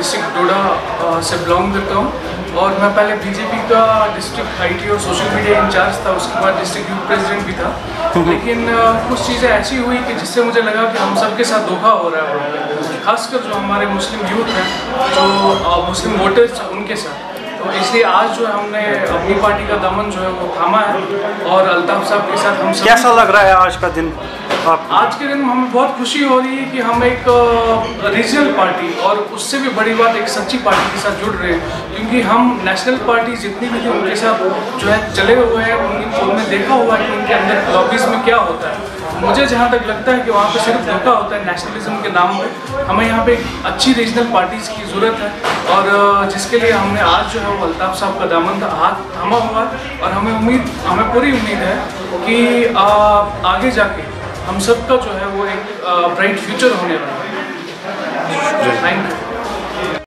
District डोडा से belong करता हूँ। और मैं पहले बीजेपी का डिस्ट्रिक्ट आईटी और सोशल मीडिया इंचार्ज था उसके बाद डिस्ट्रिक्ट यूथ प्रेसिडेंट भी था। लेकिन कुछ चीज़ें ऐसी हुई कि जिससे मुझे लगा कि हम सबके साथ धोखा हो रहा है। खासकर जो हमारे मुस्लिम यूथ हैं जो मुस्लिम वोटर्स हैं उनके साथ। तो इसलिए आज जो है हमने अपनी पार्टी का दमन जो है वो थामा है और अल्ताफ साहब के साथ हम कैसा लग रहा है आज का दिन? आज के दिन हमें बहुत खुशी हो रही है कि हम एक रीजनल पार्टी और उससे भी बड़ी बात एक सच्ची पार्टी के साथ जुड़ रहे हैं। क्योंकि हम नेशनल पार्टी जितनी भी थी उनके साथ जो है चले हुए हैं उनमें देखा हुआ है कि उनके अंदर लॉबीज में क्या होता है। मुझे जहाँ तक लगता है कि वहाँ पे सिर्फ़ धोखा होता है नेशनलिज्म के नाम पे। हमें यहाँ पे अच्छी रीजनल पार्टीज़ की ज़रूरत है और जिसके लिए हमने आज जो है वो अल्ताफ़ साहब का दामन हाथ थमा हुआ है। और हमें उम्मीद, हमें पूरी उम्मीद है कि आगे जाके हम सबका जो है वो एक ब्राइट फ्यूचर होने वाला है। Thank you